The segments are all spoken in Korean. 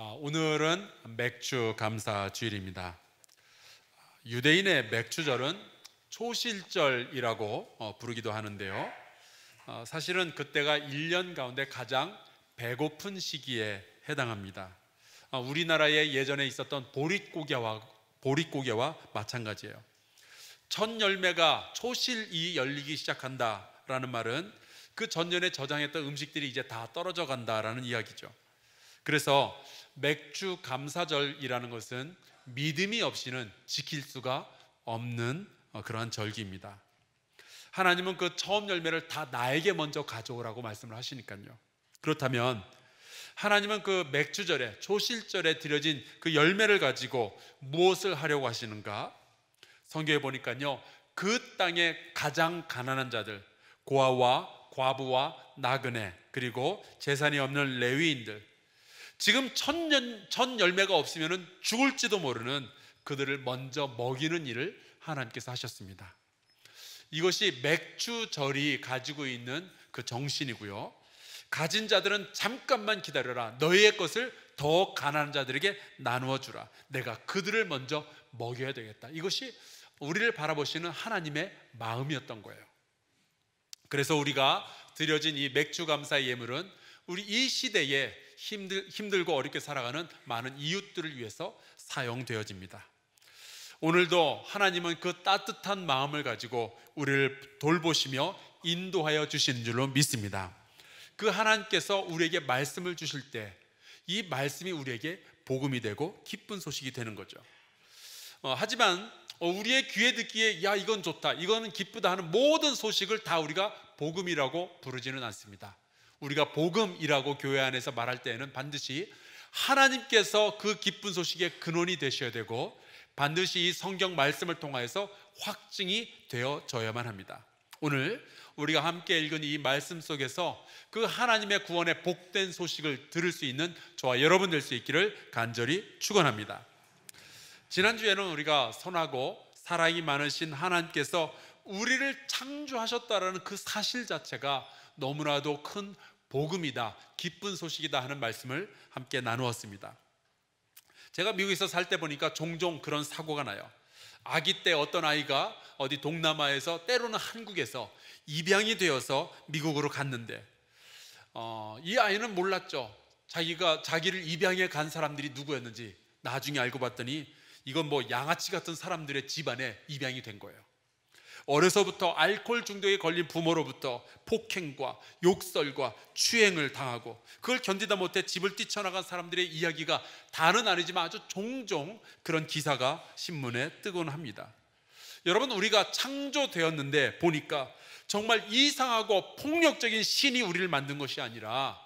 아, 오늘은 맥주 감사 주일입니다. 유대인의 맥주절은 초실절이라고 어, 부르기도 하는데요. 어, 사실은 그때가 1년 가운데 가장 배고픈 시기에 해당합니다. 어, 우리나라에 예전에 있었던 보릿고개와 보릿고개와 마찬가지예요. 첫 열매가 초실이 열리기 시작한다라는 말은 그 전년에 저장했던 음식들이 이제 다 떨어져 간다라는 이야기죠. 그래서 맥주 감사절이라는 것은 믿음이 없이는 지킬 수가 없는 어, 그러한 절기입니다. 하나님은 그 처음 열매를 다 나에게 먼저 가져오라고 말씀을 하시니까요. 그렇다면 하나님은 그 맥주절에 초실절에 드려진 그 열매를 가지고 무엇을 하려고 하시는가? 성경에 보니까요. 그 땅의 가장 가난한 자들, 고아와 과부와 나그네, 그리고 재산이 없는 레위인들, 지금 천년 천 열매가 없으면 죽을지도 모르는 그들을 먼저 먹이는 일을 하나님께서 하셨습니다. 이것이 맥주절이 가지고 있는 그 정신이고요. 가진 자들은 잠깐만 기다려라. 너희의 것을 더 가난한 자들에게 나누어 주라. 내가 그들을 먼저 먹여야 되겠다. 이것이 우리를 바라보시는 하나님의 마음이었던 거예요. 그래서 우리가 드려진 이 맥주 감사의 예물은 우리 이 시대에 힘들, 힘들고 어렵게 살아가는 많은 이웃들을 위해서 사용되어집니다. 오늘도 하나님은 그 따뜻한 마음을 가지고 우리를 돌보시며 인도하여 주시는 줄로 믿습니다. 그 하나님께서 우리에게 말씀을 주실 때 이 말씀이 우리에게 복음이 되고 기쁜 소식이 되는 거죠. 어, 하지만 어, 우리의 귀에 듣기에 야 이건 좋다, 이거는 기쁘다 하는 모든 소식을 다 우리가 복음이라고 부르지는 않습니다. 우리가 복음이라고 교회 안에서 말할 때에는 반드시 하나님께서 그 기쁜 소식의 근원이 되셔야 되고 반드시 이 성경 말씀을 통하여서 확증이 되어져야만 합니다. 오늘 우리가 함께 읽은 이 말씀 속에서 그 하나님의 구원의 복된 소식을 들을 수 있는 저와 여러분 될 수 있기를 간절히 축원합니다. 지난주에는 우리가 선하고 사랑이 많으신 하나님께서 우리를 창조하셨다라는 그 사실 자체가 너무나도 큰 복음이다, 기쁜 소식이다 하는 말씀을 함께 나누었습니다. 제가 미국에서 살 때 보니까 종종 그런 사고가 나요. 아기 때 어떤 아이가 어디 동남아에서 때로는 한국에서 입양이 되어서 미국으로 갔는데 어, 이 아이는 몰랐죠. 자기가 자기를 입양해 간 사람들이 누구였는지 나중에 알고 봤더니 이건 뭐 양아치 같은 사람들의 집안에 입양이 된 거예요. 어려서부터 알코올 중독에 걸린 부모로부터 폭행과 욕설과 추행을 당하고 그걸 견디다 못해 집을 뛰쳐나간 사람들의 이야기가 다는 아니지만 아주 종종 그런 기사가 신문에 뜨곤 합니다. 여러분 우리가 창조되었는데 보니까 정말 이상하고 폭력적인 신이 우리를 만든 것이 아니라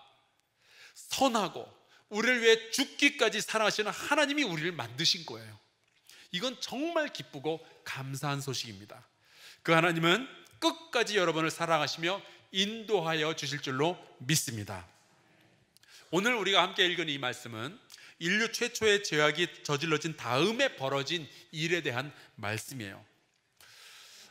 선하고 우리를 위해 죽기까지 사랑하시는 하나님이 우리를 만드신 거예요. 이건 정말 기쁘고 감사한 소식입니다. 그 하나님은 끝까지 여러분을 사랑하시며 인도하여 주실 줄로 믿습니다. 오늘 우리가 함께 읽은 이 말씀은 인류 최초의 죄악이 저질러진 다음에 벌어진 일에 대한 말씀이에요.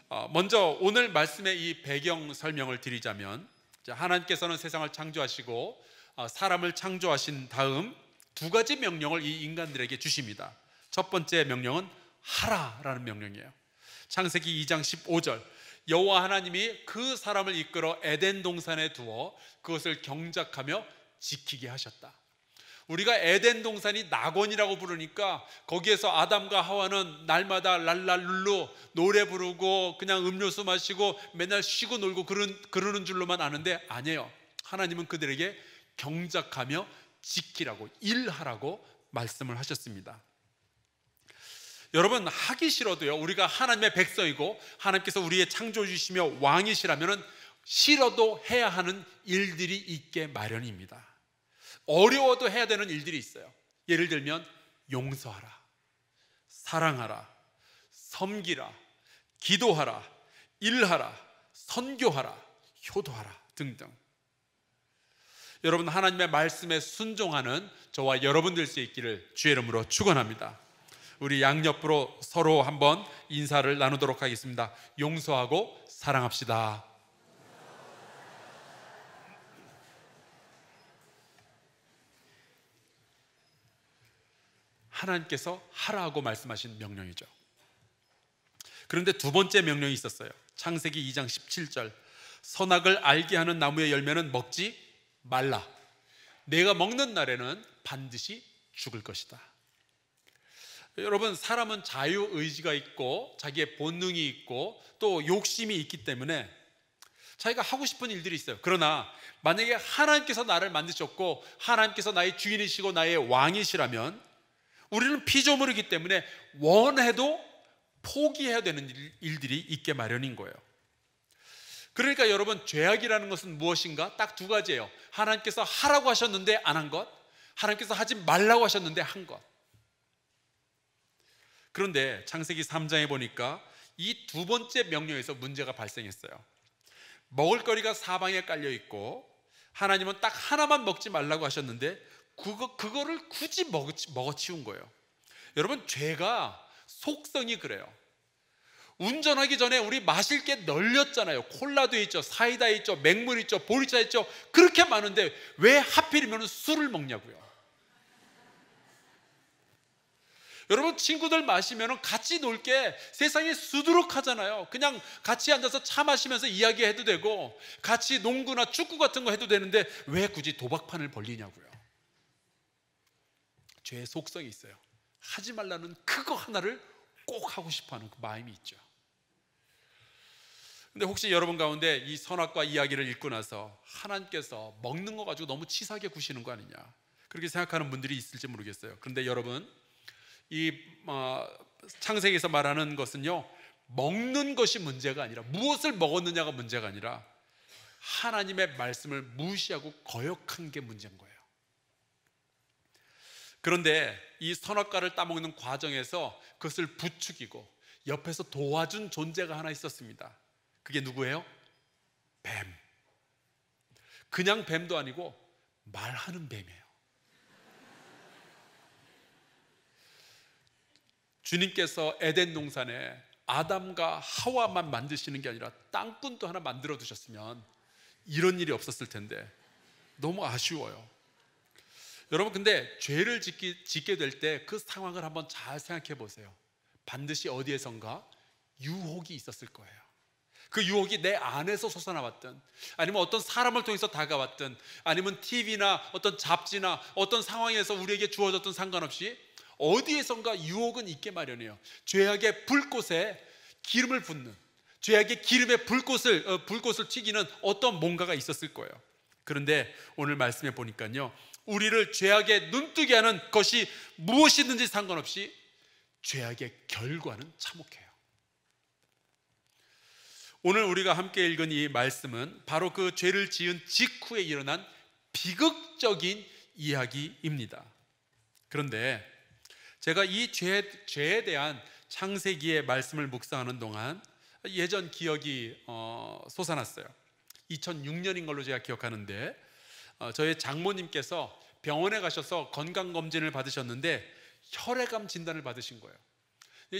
어, 먼저 오늘 말씀의 이 배경 설명을 드리자면 하나님께서는 세상을 창조하시고 어, 사람을 창조하신 다음 두 가지 명령을 이 인간들에게 주십니다. 첫 번째 명령은 하라라는 명령이에요. 창세기 2장 15절 여호와 하나님이 그 사람을 이끌어 에덴 동산에 두어 그것을 경작하며 지키게 하셨다. 우리가 에덴 동산이 낙원이라고 부르니까 거기에서 아담과 하와는 날마다 랄랄룰루 노래 부르고 그냥 음료수 마시고 맨날 쉬고 놀고 그런, 그러는 줄로만 아는데 아니에요. 하나님은 그들에게 경작하며 지키라고 일하라고 말씀을 하셨습니다. 여러분 하기 싫어도요. 우리가 하나님의 백성이고 하나님께서 우리의 창조해 주시며 왕이시라면은 싫어도 해야 하는 일들이 있게 마련입니다. 어려워도 해야 되는 일들이 있어요. 예를 들면 용서하라. 사랑하라. 섬기라. 기도하라. 일하라. 선교하라. 효도하라 등등. 여러분 하나님의 말씀에 순종하는 저와 여러분 될 수 있기를 주의 이름으로 축원합니다. 우리 양옆으로 서로 한번 인사를 나누도록 하겠습니다. 용서하고 사랑합시다. 하나님께서 하라고 말씀하신 명령이죠. 그런데 두 번째 명령이 있었어요. 창세기 2장 17절. 선악을 알게 하는 나무의 열매는 먹지 말라. 내가 먹는 날에는 반드시 죽을 것이다. 여러분, 사람은 자유 의지가 있고 자기의 본능이 있고 또 욕심이 있기 때문에 자기가 하고 싶은 일들이 있어요. 그러나 만약에 하나님께서 나를 만드셨고 하나님께서 나의 주인이시고 나의 왕이시라면 우리는 피조물이기 때문에 원해도 포기해야 되는 일들이 있게 마련인 거예요. 그러니까 여러분 죄악이라는 것은 무엇인가? 딱 두 가지예요. 하나님께서 하라고 하셨는데 안 한 것, 하나님께서 하지 말라고 하셨는데 한 것. 그런데 창세기 3장에 보니까 이 두 번째 명령에서 문제가 발생했어요. 먹을거리가 사방에 깔려 있고 하나님은 딱 하나만 먹지 말라고 하셨는데 그거 그거를 굳이 먹어, 먹어치운 거예요. 여러분 죄가 속성이 그래요. 운전하기 전에 우리 마실 게 널렸잖아요. 콜라도 있죠, 사이다 있죠, 맹물 있죠, 보리차 있죠. 그렇게 많은데 왜 하필이면 술을 먹냐고요. 여러분 친구들 마시면 같이 놀게 세상에 수두룩하잖아요. 그냥 같이 앉아서 차 마시면서 이야기해도 되고 같이 농구나 축구 같은 거 해도 되는데 왜 굳이 도박판을 벌리냐고요. 죄의 속성이 있어요. 하지 말라는 그거 하나를 꼭 하고 싶어하는 그 마음이 있죠. 근데 혹시 여러분 가운데 이 선악과 이야기를 읽고 나서 하나님께서 먹는 거 가지고 너무 치사하게 구시는 거 아니냐 그렇게 생각하는 분들이 있을지 모르겠어요. 그런데 여러분 이 어, 창세기에서 말하는 것은요 먹는 것이 문제가 아니라 무엇을 먹었느냐가 문제가 아니라 하나님의 말씀을 무시하고 거역한 게 문제인 거예요. 그런데 이 선악과를 따먹는 과정에서 그것을 부추기고 옆에서 도와준 존재가 하나 있었습니다. 그게 누구예요? 뱀. 그냥 뱀도 아니고 말하는 뱀이에요. 주님께서 에덴 농산에 아담과 하와만 만드시는 게 아니라 땅꾼도 하나 만들어 두셨으면 이런 일이 없었을 텐데 너무 아쉬워요. 여러분 근데 죄를 짓기, 짓게 될 때 그 상황을 한번 잘 생각해 보세요. 반드시 어디에선가 유혹이 있었을 거예요. 그 유혹이 내 안에서 솟아나왔든 아니면 어떤 사람을 통해서 다가왔든 아니면 TV나 어떤 잡지나 어떤 상황에서 우리에게 주어졌던 상관없이 어디에선가 유혹은 있게 마련해요. 죄악의 불꽃에 기름을 붓는 죄악의 기름에 불꽃을 어, 불꽃을 튀기는 어떤 뭔가가 있었을 거예요. 그런데 오늘 말씀해 보니까요. 우리를 죄악에 눈뜨게 하는 것이 무엇이든지 상관없이 죄악의 결과는 참혹해요. 오늘 우리가 함께 읽은 이 말씀은 바로 그 죄를 지은 직후에 일어난 비극적인 이야기입니다. 그런데 제가 이 죄, 죄에 대한 창세기의 말씀을 묵상하는 동안 예전 기억이 어, 솟아났어요. 2006년인 걸로 제가 기억하는데 어, 저희 장모님께서 병원에 가셔서 건강 검진을 받으셨는데 혈액암 진단을 받으신 거예요.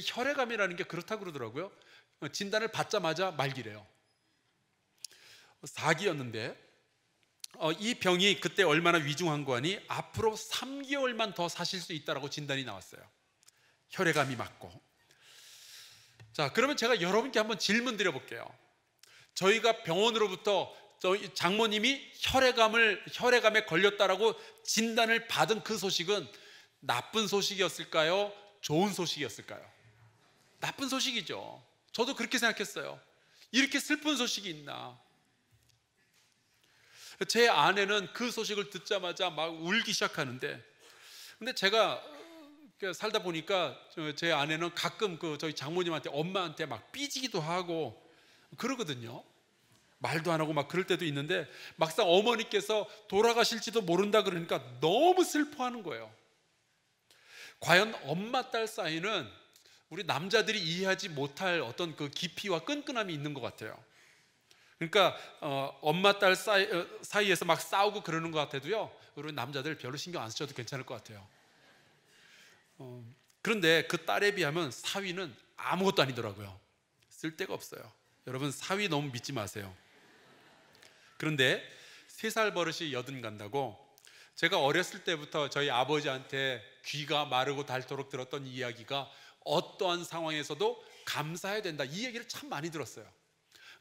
혈액암이라는 게 그렇다 그러더라고요. 어, 진단을 받자마자 말기래요. 4기였는데 어, 이 병이 그때 얼마나 위중한 거니 앞으로 3개월만 더 사실 수 있다라고 진단이 나왔어요. 혈액암이 맞고. 자, 그러면 제가 여러분께 한번 질문 드려볼게요. 저희가 병원으로부터 장모님이 혈액암을 혈액암에 걸렸다라고 진단을 받은 그 소식은 나쁜 소식이었을까요? 좋은 소식이었을까요? 나쁜 소식이죠. 저도 그렇게 생각했어요. 이렇게 슬픈 소식이 있나? 제 아내는 그 소식을 듣자마자 막 울기 시작하는데, 근데 제가 살다 보니까 제 아내는 가끔 그 저희 장모님한테 엄마한테 막 삐지기도 하고 그러거든요. 말도 안 하고 막 그럴 때도 있는데 막상 어머니께서 돌아가실지도 모른다 그러니까 너무 슬퍼하는 거예요. 과연 엄마 딸 사이는 우리 남자들이 이해하지 못할 어떤 그 깊이와 끈끈함이 있는 것 같아요. 그러니까 어, 엄마 딸 사이, 어, 사이에서 막 싸우고 그러는 것 같아도요. 우리 남자들 별로 신경 안 쓰셔도 괜찮을 것 같아요. 어, 그런데 그 딸에 비하면 사위는 아무것도 아니더라고요. 쓸 데가 없어요. 여러분 사위 너무 믿지 마세요. 그런데 세 살 버릇이 여든 간다고 제가 어렸을 때부터 저희 아버지한테 귀가 마르고 닳도록 들었던 이야기가 어떠한 상황에서도 감사해야 된다. 이 얘기를 참 많이 들었어요.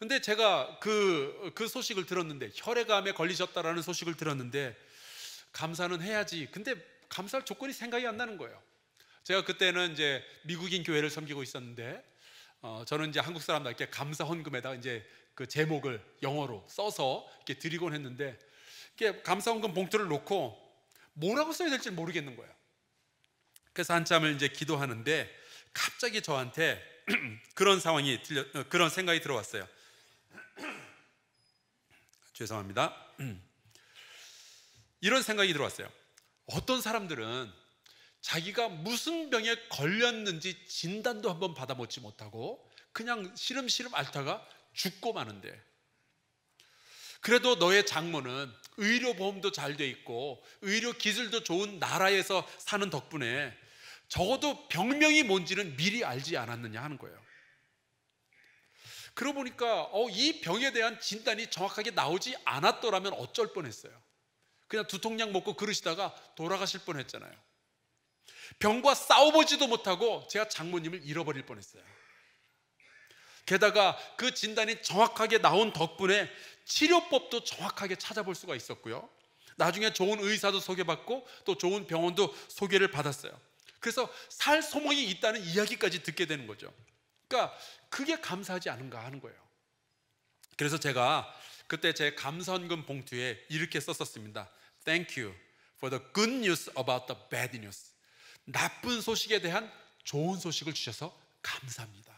근데 제가 그, 그 소식을 들었는데, 혈액암에 걸리셨다라는 소식을 들었는데, 감사는 해야지. 근데 감사할 조건이 생각이 안 나는 거예요. 제가 그때는 이제 미국인 교회를 섬기고 있었는데, 어, 저는 이제 한국 사람답게 감사 헌금에다 이제 그 제목을 영어로 써서 이렇게 드리곤 했는데, 이렇게 감사 헌금 봉투를 놓고 뭐라고 써야 될지 모르겠는 거예요. 그래서 한참을 이제 기도하는데 갑자기 저한테 그런 상황이 들려 어, 그런 생각이 들어왔어요. 죄송합니다. 이런 생각이 들어왔어요. 어떤 사람들은 자기가 무슨 병에 걸렸는지 진단도 한번 받아보지 못하고 그냥 시름시름 앓다가 죽고 마는데 그래도 너의 장모는 의료보험도 잘 돼 있고 의료 기술도 좋은 나라에서 사는 덕분에 적어도 병명이 뭔지는 미리 알지 않았느냐 하는 거예요. 그러고 보니까 어, 이 병에 대한 진단이 정확하게 나오지 않았더라면 어쩔 뻔했어요. 그냥 두통약 먹고 그러시다가 돌아가실 뻔했잖아요. 병과 싸워보지도 못하고 제가 장모님을 잃어버릴 뻔했어요. 게다가 그 진단이 정확하게 나온 덕분에 치료법도 정확하게 찾아볼 수가 있었고요. 나중에 좋은 의사도 소개받고 또 좋은 병원도 소개를 받았어요. 그래서 살 소망이 있다는 이야기까지 듣게 되는 거죠. 그러니까 그게 감사하지 않은가 하는 거예요. 그래서 제가 그때 제 감사헌금 봉투에 이렇게 썼었습니다. Thank you for the good news about the bad news. 나쁜 소식에 대한 좋은 소식을 주셔서 감사합니다.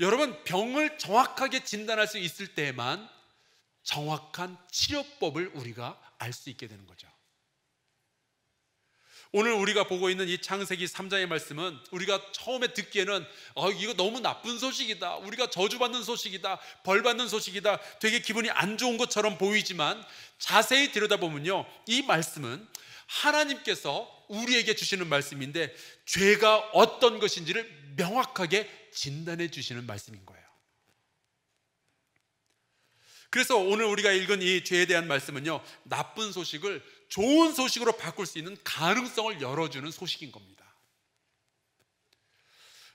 여러분 병을 정확하게 진단할 수 있을 때만 정확한 치료법을 우리가 알 수 있게 되는 거죠. 오늘 우리가 보고 있는 이 창세기 3장의 말씀은 우리가 처음에 듣기에는 어, 이거 너무 나쁜 소식이다. 우리가 저주받는 소식이다. 벌받는 소식이다. 되게 기분이 안 좋은 것처럼 보이지만 자세히 들여다보면요. 이 말씀은 하나님께서 우리에게 주시는 말씀인데 죄가 어떤 것인지를 명확하게 진단해 주시는 말씀인 거예요. 그래서 오늘 우리가 읽은 이 죄에 대한 말씀은요, 나쁜 소식을 좋은 소식으로 바꿀 수 있는 가능성을 열어주는 소식인 겁니다.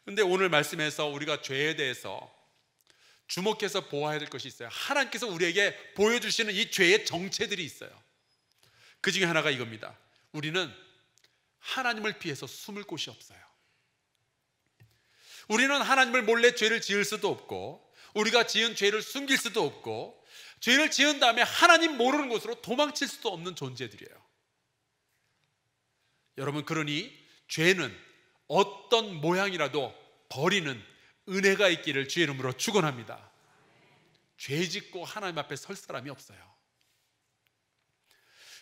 근데 오늘 말씀에서 우리가 죄에 대해서 주목해서 보아야 될 것이 있어요. 하나님께서 우리에게 보여주시는 이 죄의 정체들이 있어요. 그 중에 하나가 이겁니다. 우리는 하나님을 피해서 숨을 곳이 없어요. 우리는 하나님을 몰래 죄를 지을 수도 없고 우리가 지은 죄를 숨길 수도 없고 죄를 지은 다음에 하나님 모르는 곳으로 도망칠 수도 없는 존재들이에요. 여러분 그러니 죄는 어떤 모양이라도 버리는 은혜가 있기를 주의 이름으로 축원합니다. 죄 짓고 하나님 앞에 설 사람이 없어요.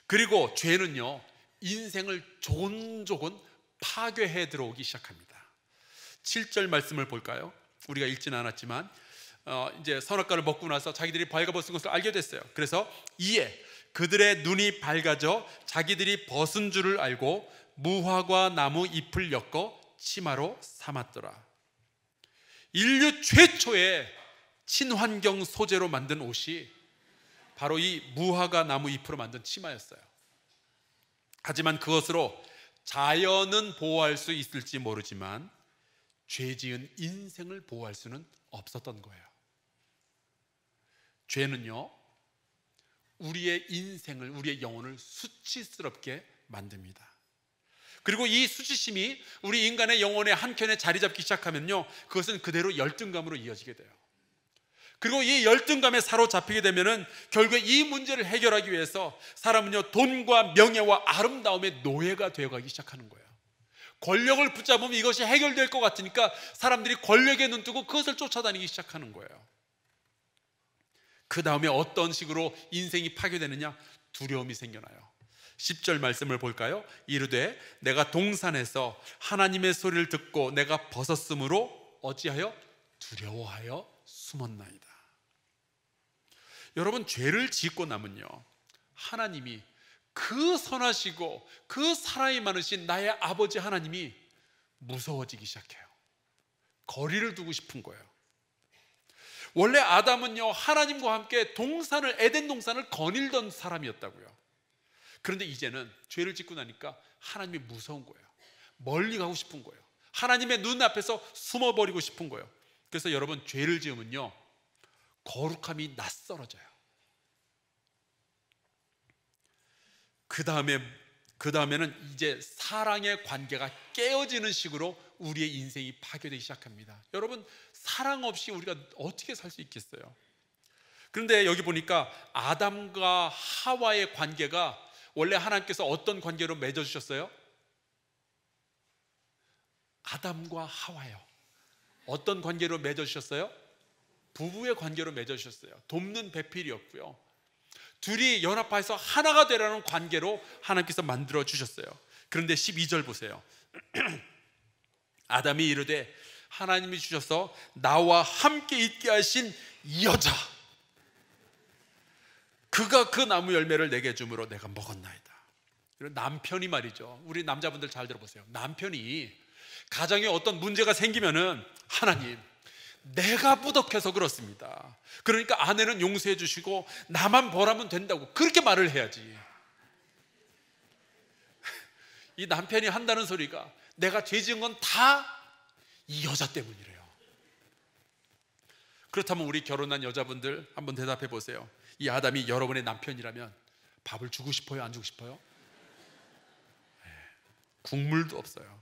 그리고 죄는요 인생을 조곤조곤 파괴해 들어오기 시작합니다. 7절 말씀을 볼까요? 우리가 읽지는 않았지만 어, 이제 선악과를 먹고 나서 자기들이 벌거벗은 것을 알게 됐어요. 그래서 이에 그들의 눈이 밝아져 자기들이 벗은 줄을 알고 무화과 나무 잎을 엮어 치마로 삼았더라. 인류 최초의 친환경 소재로 만든 옷이 바로 이 무화과 나무 잎으로 만든 치마였어요. 하지만 그것으로 자연은 보호할 수 있을지 모르지만 죄 지은 인생을 보호할 수는 없었던 거예요. 죄는요, 우리의 인생을, 우리의 영혼을 수치스럽게 만듭니다. 그리고 이 수치심이 우리 인간의 영혼의 한켠에 자리 잡기 시작하면요, 그것은 그대로 열등감으로 이어지게 돼요. 그리고 이 열등감에 사로잡히게 되면은 결국에 이 문제를 해결하기 위해서 사람은요, 돈과 명예와 아름다움의 노예가 되어가기 시작하는 거예요. 권력을 붙잡으면 이것이 해결될 것 같으니까 사람들이 권력에 눈뜨고 그것을 쫓아다니기 시작하는 거예요. 그 다음에 어떤 식으로 인생이 파괴되느냐? 두려움이 생겨나요. 10절 말씀을 볼까요? 이르되 내가 동산에서 하나님의 소리를 듣고 내가 벗었으므로 어찌하여 두려워하여 숨었나이다. 여러분 죄를 짓고 나면요 하나님이 그 선하시고 그 사랑이 많으신 나의 아버지 하나님이 무서워지기 시작해요. 거리를 두고 싶은 거예요. 원래 아담은요 하나님과 함께 동산을 에덴 동산을 거닐던 사람이었다고요. 그런데 이제는 죄를 짓고 나니까 하나님이 무서운 거예요. 멀리 가고 싶은 거예요. 하나님의 눈 앞에서 숨어버리고 싶은 거예요. 그래서 여러분 죄를 지으면요 거룩함이 낯설어져요. 그 다음에 그 다음에는 이제 사랑의 관계가 깨어지는 식으로 우리의 인생이 파괴되기 시작합니다. 여러분 사랑 없이 우리가 어떻게 살 수 있겠어요? 그런데 여기 보니까 아담과 하와의 관계가 원래 하나님께서 어떤 관계로 맺어 주셨어요? 아담과 하와요. 어떤 관계로 맺어 주셨어요? 부부의 관계로 맺어 주셨어요. 돕는 배필이었고요. 둘이 연합해서 하나가 되라는 관계로 하나님께서 만들어 주셨어요. 그런데 12절 보세요. 아담이 이르되 하나님이 주셔서 나와 함께 있게 하신 여자 그가 그 나무 열매를 내게 주므로 내가 먹었나이다. 남편이 말이죠. 우리 남자분들 잘 들어보세요. 남편이 가정에 어떤 문제가 생기면은 하나님 내가 부덕해서 그렇습니다. 그러니까 아내는 용서해 주시고 나만 벌하면 된다고 그렇게 말을 해야지. 이 남편이 한다는 소리가 내가 죄 지은 건 다 이 여자 때문이래요. 그렇다면 우리 결혼한 여자분들 한번 대답해 보세요. 이 아담이 여러분의 남편이라면 밥을 주고 싶어요? 안 주고 싶어요? 네, 국물도 없어요.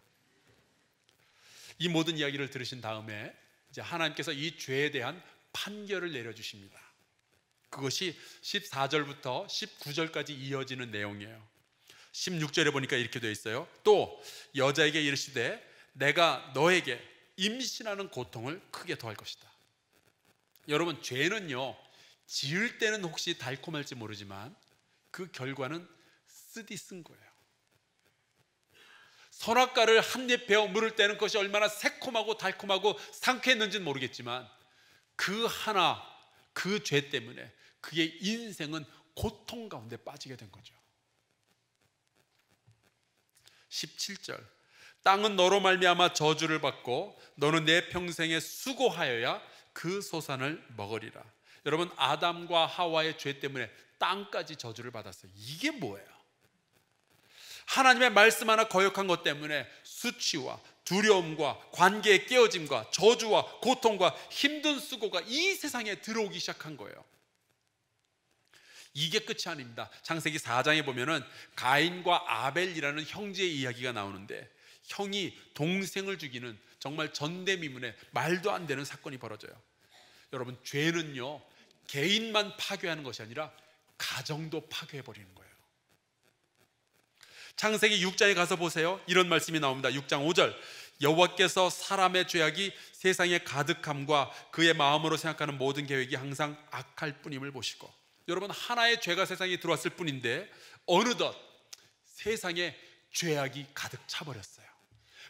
이 모든 이야기를 들으신 다음에 이제 하나님께서 이 죄에 대한 판결을 내려주십니다. 그것이 14절부터 19절까지 이어지는 내용이에요. 16절에 보니까 이렇게 되어 있어요. 또 여자에게 이르시되 내가 너에게 임신하는 고통을 크게 더할 것이다. 여러분 죄는요 지을 때는 혹시 달콤할지 모르지만 그 결과는 쓰디 쓴 거예요. 선악과를 한 입 베어 물을 때는 그것이 얼마나 새콤하고 달콤하고 상쾌했는지는 모르겠지만 그 하나 그 죄 때문에 그의 인생은 고통 가운데 빠지게 된 거죠. 17절 땅은 너로 말미암아 저주를 받고 너는 내 평생에 수고하여야 그 소산을 먹으리라. 여러분 아담과 하와의 죄 때문에 땅까지 저주를 받았어요. 이게 뭐예요? 하나님의 말씀 하나 거역한 것 때문에 수치와 두려움과 관계의 깨어짐과 저주와 고통과 힘든 수고가 이 세상에 들어오기 시작한 거예요. 이게 끝이 아닙니다. 창세기 4장에 보면은 가인과 아벨이라는 형제의 이야기가 나오는데 형이 동생을 죽이는 정말 전대미문의 말도 안 되는 사건이 벌어져요. 여러분 죄는요 개인만 파괴하는 것이 아니라 가정도 파괴해 버리는 거예요. 창세기 6장에 가서 보세요. 이런 말씀이 나옵니다. 6장 5절. 여호와께서 사람의 죄악이 세상에 가득함과 그의 마음으로 생각하는 모든 계획이 항상 악할 뿐임을 보시고 여러분 하나의 죄가 세상에 들어왔을 뿐인데 어느덧 세상에 죄악이 가득 차버렸어요.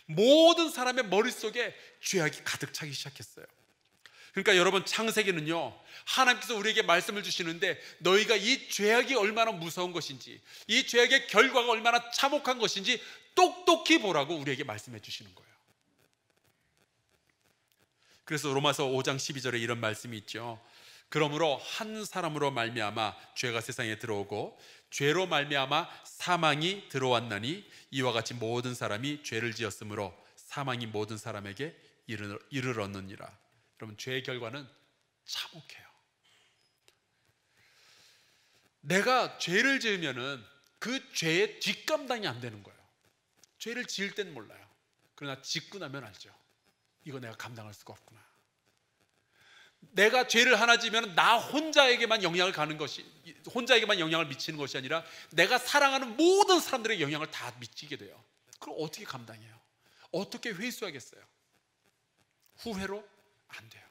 모든 사람의 머릿속에 죄악이 가득 차기 시작했어요. 그러니까 여러분 창세기는요 하나님께서 우리에게 말씀을 주시는데 너희가 이 죄악이 얼마나 무서운 것인지 이 죄악의 결과가 얼마나 참혹한 것인지 똑똑히 보라고 우리에게 말씀해 주시는 거예요. 그래서 로마서 5장 12절에 이런 말씀이 있죠. 그러므로 한 사람으로 말미암아 죄가 세상에 들어오고 죄로 말미암아 사망이 들어왔나니 이와 같이 모든 사람이 죄를 지었으므로 사망이 모든 사람에게 이르렀느니라. 여러분 죄의 결과는 참혹해요. 내가 죄를 지으면은 그 죄의 뒷감당이 안 되는 거예요. 죄를 지을 땐 몰라요. 그러나 짓고 나면 알죠. 이거 내가 감당할 수가 없구나. 내가 죄를 하나 지면 나 혼자에게만 영향을 가는 것이 혼자에게만 영향을 미치는 것이 아니라 내가 사랑하는 모든 사람들에게 영향을 다 미치게 돼요. 그럼 어떻게 감당해요? 어떻게 회수하겠어요? 후회로 안 돼요.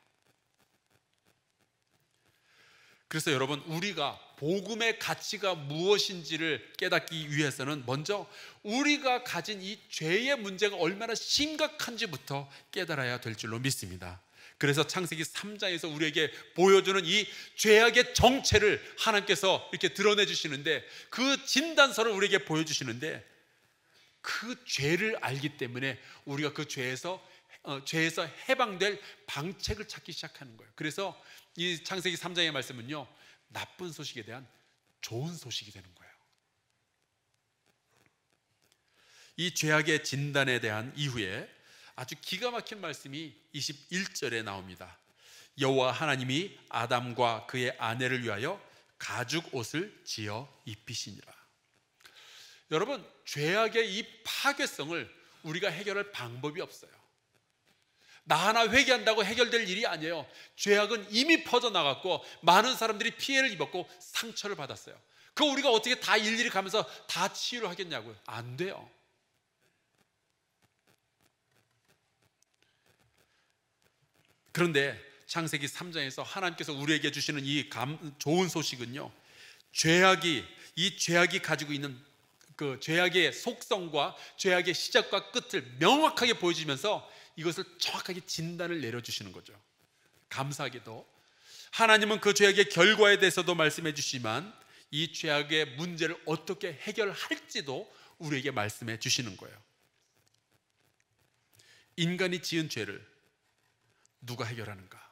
그래서 여러분 우리가 복음의 가치가 무엇인지를 깨닫기 위해서는 먼저 우리가 가진 이 죄의 문제가 얼마나 심각한지부터 깨달아야 될 줄로 믿습니다. 그래서 창세기 3장에서 우리에게 보여주는 이 죄악의 정체를 하나님께서 이렇게 드러내 주시는데 그 진단서를 우리에게 보여주시는데 그 죄를 알기 때문에 우리가 그 죄에서 어, 죄에서 해방될 방책을 찾기 시작하는 거예요. 그래서 이 창세기 3장의 말씀은요. 나쁜 소식에 대한 좋은 소식이 되는 거예요. 이 죄악의 진단에 대한 이후에 아주 기가 막힌 말씀이 21절에 나옵니다. 여호와 하나님이 아담과 그의 아내를 위하여 가죽 옷을 지어 입히시니라. 여러분, 죄악의 이 파괴성을 우리가 해결할 방법이 없어요. 나 하나 회개한다고 해결될 일이 아니에요. 죄악은 이미 퍼져나갔고 많은 사람들이 피해를 입었고 상처를 받았어요. 그 우리가 어떻게 다 일일이 가면서 다 치유를 하겠냐고요. 안 돼요. 그런데 창세기 3장에서 하나님께서 우리에게 주시는 이 감, 좋은 소식은요. 죄악이 이 죄악이 가지고 있는 그 죄악의 속성과 죄악의 시작과 끝을 명확하게 보여주면서 이것을 정확하게 진단을 내려주시는 거죠. 감사하게도 하나님은 그 죄악의 결과에 대해서도 말씀해 주시지만 이 죄악의 문제를 어떻게 해결할지도 우리에게 말씀해 주시는 거예요. 인간이 지은 죄를 누가 해결하는가?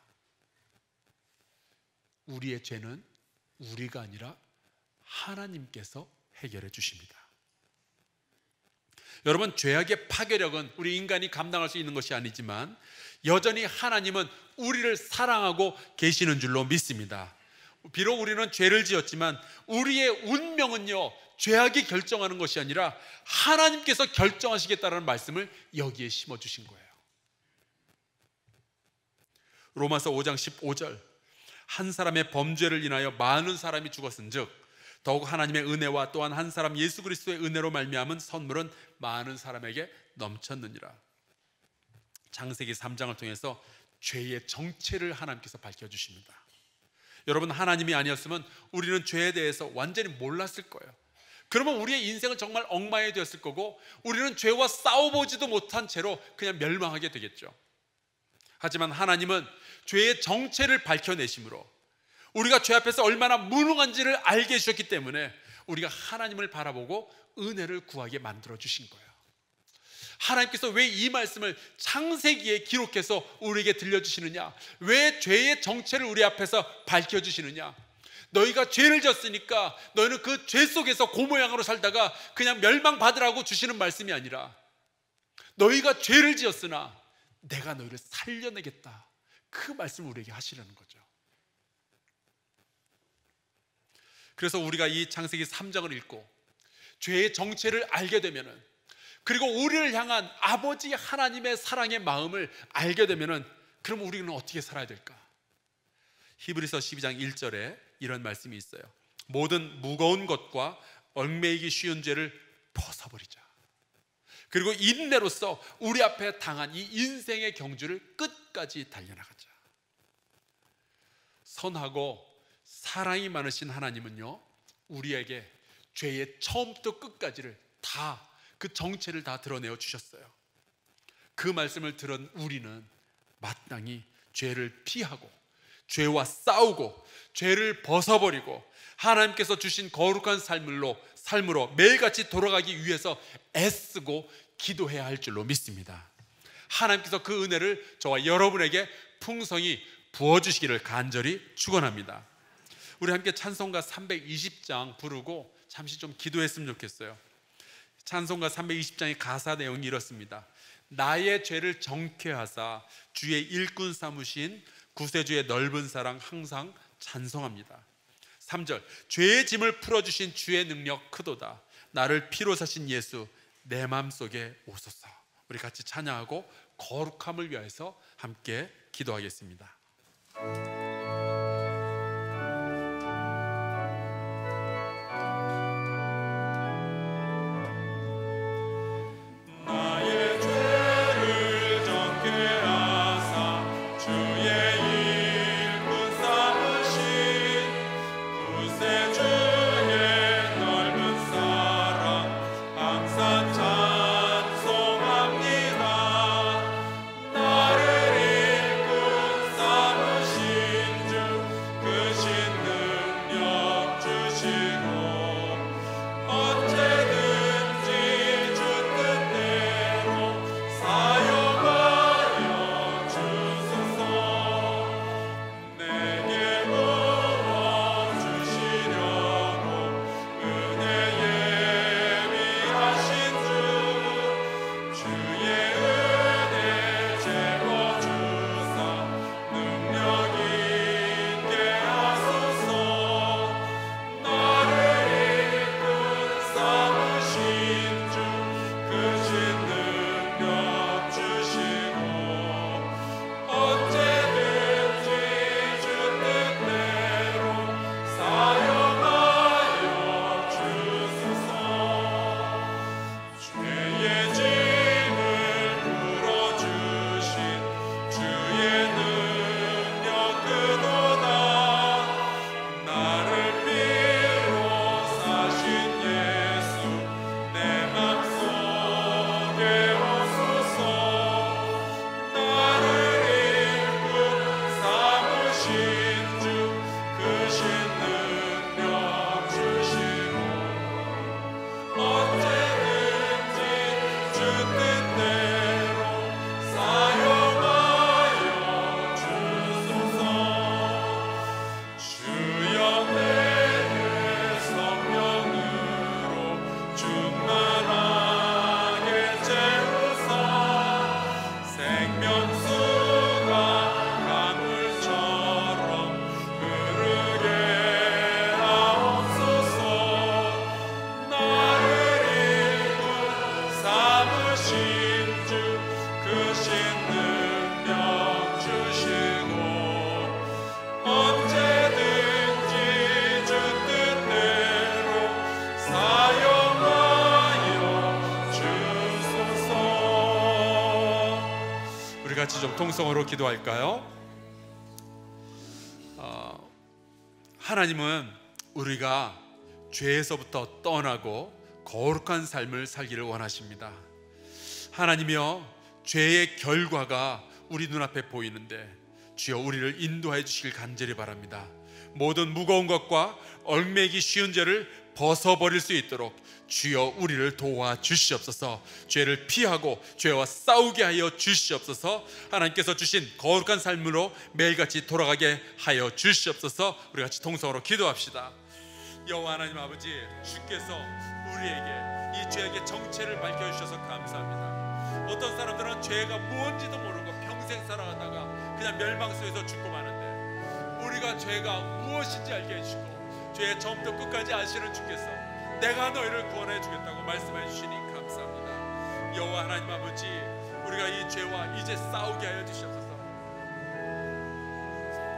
우리의 죄는 우리가 아니라 하나님께서 해결해 주십니다. 여러분 죄악의 파괴력은 우리 인간이 감당할 수 있는 것이 아니지만 여전히 하나님은 우리를 사랑하고 계시는 줄로 믿습니다. 비록 우리는 죄를 지었지만 우리의 운명은요 죄악이 결정하는 것이 아니라 하나님께서 결정하시겠다라는 말씀을 여기에 심어 주신 거예요. 로마서 5장 15절 한 사람의 범죄를 인하여 많은 사람이 죽었은즉 더욱 하나님의 은혜와 또한 한 사람 예수 그리스도의 은혜로 말미암은 선물은 많은 사람에게 넘쳤느니라. 장세기 3장을 통해서 죄의 정체를 하나님께서 밝혀 주십니다. 여러분 하나님이 아니었으면 우리는 죄에 대해서 완전히 몰랐을 거예요. 그러면 우리의 인생은 정말 엉망이 되었을 거고 우리는 죄와 싸워보지도 못한 채로 그냥 멸망하게 되겠죠. 하지만 하나님은 죄의 정체를 밝혀내심으로 우리가 죄 앞에서 얼마나 무능한지를 알게 해주셨기 때문에 우리가 하나님을 바라보고 은혜를 구하게 만들어 주신 거예요. 하나님께서 왜 이 말씀을 창세기에 기록해서 우리에게 들려주시느냐? 왜 죄의 정체를 우리 앞에서 밝혀주시느냐? 너희가 죄를 졌으니까 너희는 그 죄 속에서 고모양으로 살다가 그냥 멸망받으라고 주시는 말씀이 아니라 너희가 죄를 지었으나 내가 너희를 살려내겠다. 그 말씀을 우리에게 하시려는 거죠. 그래서 우리가 이 창세기 3장을 읽고 죄의 정체를 알게 되면은 그리고 우리를 향한 아버지 하나님의 사랑의 마음을 알게 되면은 그럼 우리는 어떻게 살아야 될까? 히브리서 12장 1절에 이런 말씀이 있어요. 모든 무거운 것과 얽매이기 쉬운 죄를 벗어버리자. 그리고 인내로서 우리 앞에 당한 이 인생의 경주를 끝까지 달려나가자. 선하고 사랑이 많으신 하나님은요, 우리에게 죄의 처음부터 끝까지를 다, 그 정체를 다 드러내어 주셨어요. 그 말씀을 들은 우리는 마땅히 죄를 피하고, 죄와 싸우고, 죄를 벗어버리고, 하나님께서 주신 거룩한 삶으로, 삶으로 매일같이 돌아가기 위해서 애쓰고 기도해야 할 줄로 믿습니다. 하나님께서 그 은혜를 저와 여러분에게 풍성히 부어주시기를 간절히 축원합니다. 우리 함께 찬송가 320장 부르고 잠시 좀 기도했으면 좋겠어요. 찬송가 320장의 가사 내용이 이렇습니다. 나의 죄를 정케하사 주의 일꾼 삼으신 구세주의 넓은 사랑 항상 찬송합니다. 3절 죄의 짐을 풀어주신 주의 능력 크도다 나를 피로 사신 예수 내 마음속에 오소서 우리 같이 찬양하고 거룩함을 위해서 함께 기도하겠습니다. 같이 좀 통성으로 기도할까요? 어, 하나님은 우리가 죄에서부터 떠나고 거룩한 삶을 살기를 원하십니다. 하나님이여 죄의 결과가 우리 눈앞에 보이는데 주여 우리를 인도하여 주시길 간절히 바랍니다. 모든 무거운 것과 얽매기 쉬운 죄를 벗어버릴 수 있도록 주여 우리를 도와 주시옵소서. 죄를 피하고 죄와 싸우게 하여 주시옵소서. 하나님께서 주신 거룩한 삶으로 매일같이 돌아가게 하여 주시옵소서. 우리 같이 통성으로 기도합시다. 여호와 하나님 아버지 주께서 우리에게 이 죄악의 정체를 밝혀 주셔서 감사합니다. 어떤 사람들은 죄가 무엇인지도 모르고 평생 살아가다가 그냥 멸망 속에서 죽고 마는데 우리가 죄가 무엇인지 알게 해주시고 죄의 처음부터 끝까지 아시는 주께서 내가 너희를 구원해 주겠다고 말씀해 주시니 감사합니다. 여호와 하나님 아버지 우리가 이 죄와 이제 싸우게 하여 주시옵소서.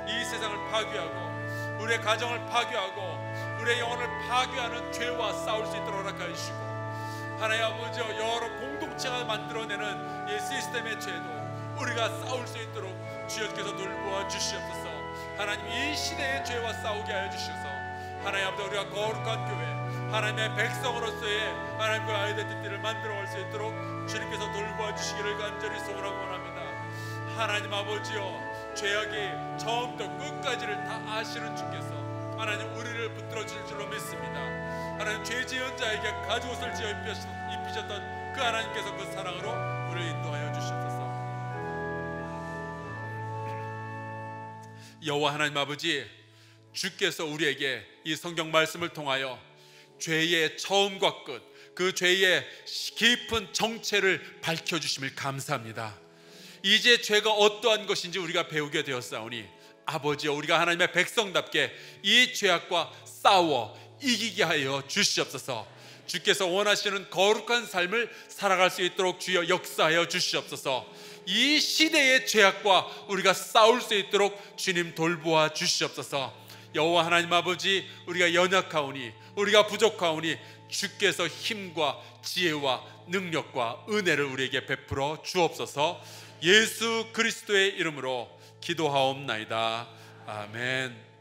이 세상을 파괴하고 우리의 가정을 파괴하고 우리의 영혼을 파괴하는 죄와 싸울 수 있도록 허락하여 주시고 하나님 아버지 여러 공동체가 만들어내는 이 시스템의 죄도 우리가 싸울 수 있도록 주여께서 돌보아 주시옵소서 하나님 이 시대의 죄와 싸우게 하여 주셔서 하나님 아버지 우리가 거룩한 교회 하나님의 백성으로서의 하나님과 아이들 뜻들을 만들어갈 수 있도록 주님께서 돌보아 주시기를 간절히 소원하고 원합니다. 하나님 아버지여 죄악이 처음부터 끝까지를 다 아시는 주께서 하나님 우리를 붙들어 주실 줄로 믿습니다. 하나님 죄 지은 자에게 가죽옷을 지어 입히셨던 그 하나님께서 그 사랑으로 우리를 인도하여 주시옵소서. 여호와 하나님 아버지 주께서 우리에게 이 성경 말씀을 통하여 죄의 처음과 끝, 그 죄의 깊은 정체를 밝혀 주심을 감사합니다. 이제 죄가 어떠한 것인지 우리가 배우게 되었사오니 아버지여 우리가 하나님의 백성답게 이 죄악과 싸워 이기게 하여 주시옵소서. 주께서 원하시는 거룩한 삶을 살아갈 수 있도록 주여 역사하여 주시옵소서. 이 시대의 죄악과 우리가 싸울 수 있도록 주님 돌보아 주시옵소서. 여호와 하나님 아버지 우리가 연약하오니 우리가 부족하오니 주께서 힘과 지혜와 능력과 은혜를 우리에게 베풀어 주옵소서. 예수 그리스도의 이름으로 기도하옵나이다. 아멘.